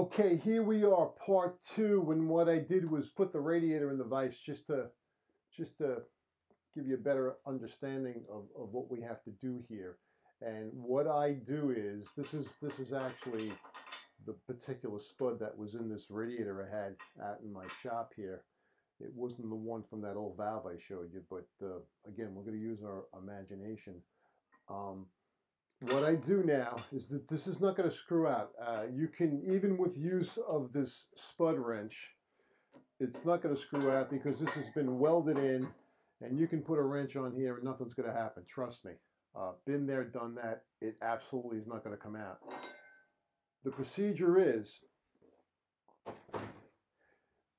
Okay, here we are, part two, and what I did was put the radiator in the vise just to just to give you a better understanding of, of what we have to do here. And what I do is, this is this is actually the particular spud that was in this radiator I had out in my shop here. It wasn't the one from that old valve I showed you, but uh, again, we're going to use our imagination. Um, what I do now is that this is not going to screw out. Uh, you can, even with use of this spud wrench, it's not going to screw out because this has been welded in and you can put a wrench on here and nothing's going to happen. Trust me. Uh, been there, done that. It absolutely is not going to come out. The procedure is,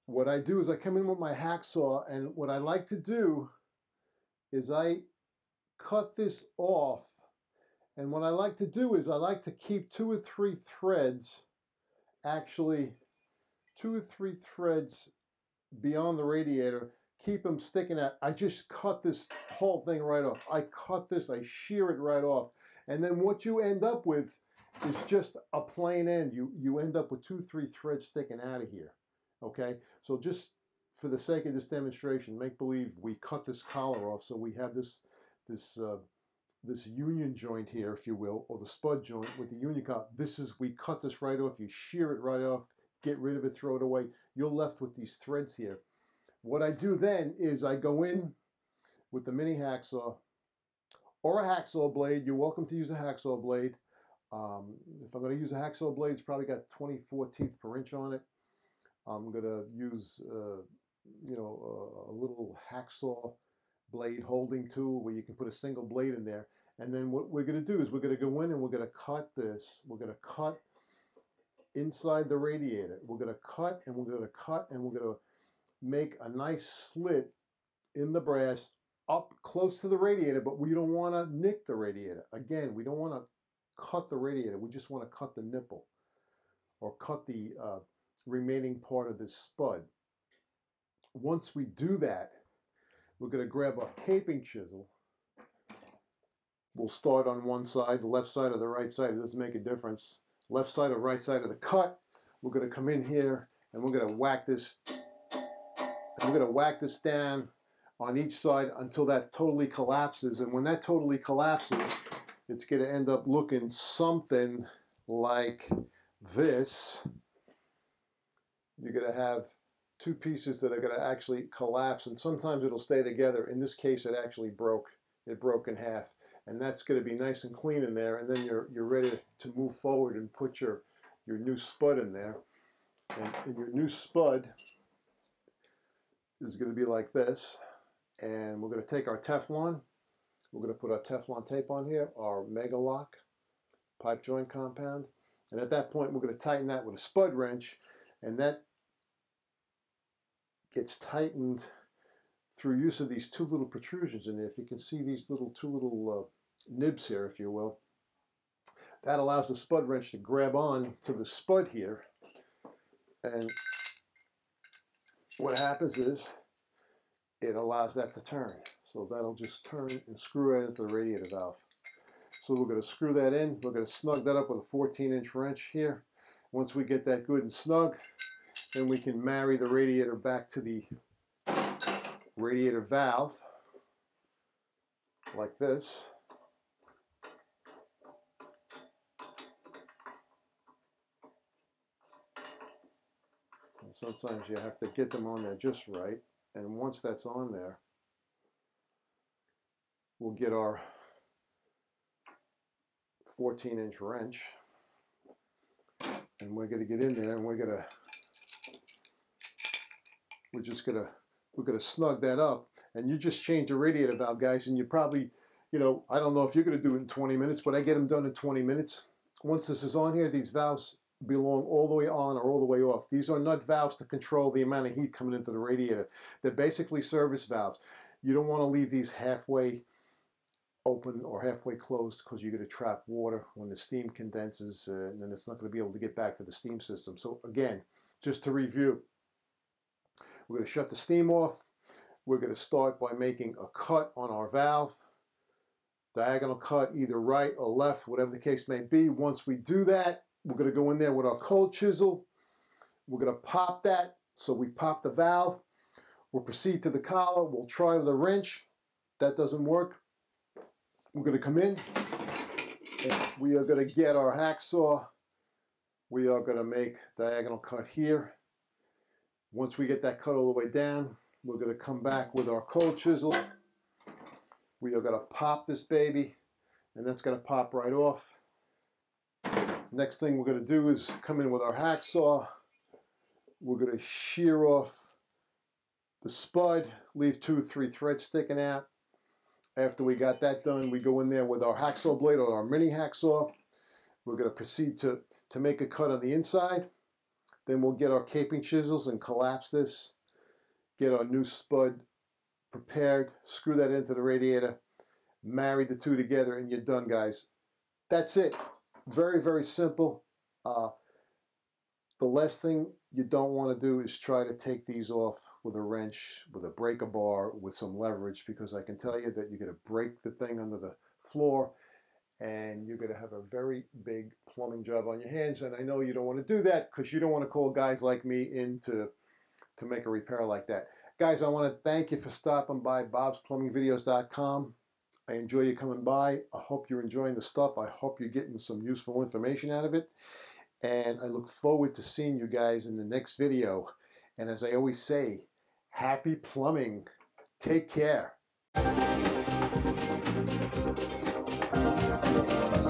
what I do is I come in with my hacksaw and what I like to do is I cut this off and what I like to do is I like to keep two or three threads, actually two or three threads beyond the radiator, keep them sticking out. I just cut this whole thing right off. I cut this, I shear it right off. And then what you end up with is just a plain end. You, you end up with two, three threads sticking out of here. Okay, so just for the sake of this demonstration, make believe we cut this collar off so we have this, this uh, this union joint here, if you will, or the spud joint with the union cut. This is, we cut this right off, you shear it right off, get rid of it, throw it away. You're left with these threads here. What I do then is I go in with the mini hacksaw or a hacksaw blade. You're welcome to use a hacksaw blade. Um, if I'm going to use a hacksaw blade, it's probably got 24 teeth per inch on it. I'm going to use, uh, you know, a, a little hacksaw blade holding tool where you can put a single blade in there. And then what we're going to do is we're going to go in and we're going to cut this. We're going to cut inside the radiator. We're going to cut and we're going to cut and we're going to make a nice slit in the brass up close to the radiator, but we don't want to nick the radiator. Again, we don't want to cut the radiator. We just want to cut the nipple or cut the uh, remaining part of this spud. Once we do that, we're going to grab a caping chisel. We'll start on one side, the left side or the right side, it doesn't make a difference. Left side or right side of the cut. We're going to come in here and we're going to whack this, we're going to whack this down on each side until that totally collapses. And when that totally collapses, it's going to end up looking something like this. You're going to have two pieces that are going to actually collapse and sometimes it'll stay together. In this case it actually broke. It broke in half and that's going to be nice and clean in there and then you're, you're ready to move forward and put your, your new spud in there. And, and your new spud is going to be like this and we're going to take our Teflon. We're going to put our Teflon tape on here, our Megaloc pipe joint compound. And at that point, we're going to tighten that with a spud wrench. And that gets tightened through use of these two little protrusions there. If you can see these little two little uh, nibs here, if you will, that allows the spud wrench to grab on to the spud here. And what happens is it allows that to turn. So that'll just turn and screw right into the radiator valve. So we're going to screw that in. We're going to snug that up with a 14 inch wrench here. Once we get that good and snug, then we can marry the radiator back to the radiator valve like this. Sometimes you have to get them on there just right. And once that's on there, we'll get our 14 inch wrench and we're going to get in there and we're going to we're just gonna we're gonna snug that up. And you just change the radiator valve guys and you probably you know I don't know if you're gonna do it in 20 minutes but I get them done in 20 minutes. Once this is on here these valves belong all the way on or all the way off. These are nut valves to control the amount of heat coming into the radiator. They're basically service valves. You don't want to leave these halfway open or halfway closed because you're going to trap water when the steam condenses uh, and then it's not going to be able to get back to the steam system. So again just to review we're going to shut the steam off. We're going to start by making a cut on our valve. Diagonal cut either right or left, whatever the case may be. Once we do that, we're going to go in there with our cold chisel We're going to pop that. So we pop the valve. We'll proceed to the collar. We'll try with a wrench. That doesn't work. We're going to come in. We are going to get our hacksaw. We are going to make diagonal cut here. Once we get that cut all the way down, we're to come back with our cold chisel. We are to pop this baby, and that's to pop right off. Next thing we're to do is come in with our hacksaw. We're to shear off the spud, leave two or three threads sticking out. After we got that done, we go in there with our hacksaw blade or our mini hacksaw. We're going to proceed to, to make a cut on the inside. Then we'll get our caping chisels and collapse this. Get our new spud prepared, screw that into the radiator, marry the two together, and you're done, guys. That's it. Very, very simple. Uh, the last thing you don't want to do is try to take these off with a wrench, with a breaker bar, with some leverage, because I can tell you that you're going to break the thing under the floor and you're going to have a very big plumbing job on your hands. And I know you don't want to do that because you don't want to call guys like me in to, to make a repair like that. Guys, I want to thank you for stopping by bobsplumbingvideos.com. I enjoy you coming by. I hope you're enjoying the stuff. I hope you're getting some useful information out of it. And I look forward to seeing you guys in the next video. And as I always say, happy plumbing. Take care. Thank you.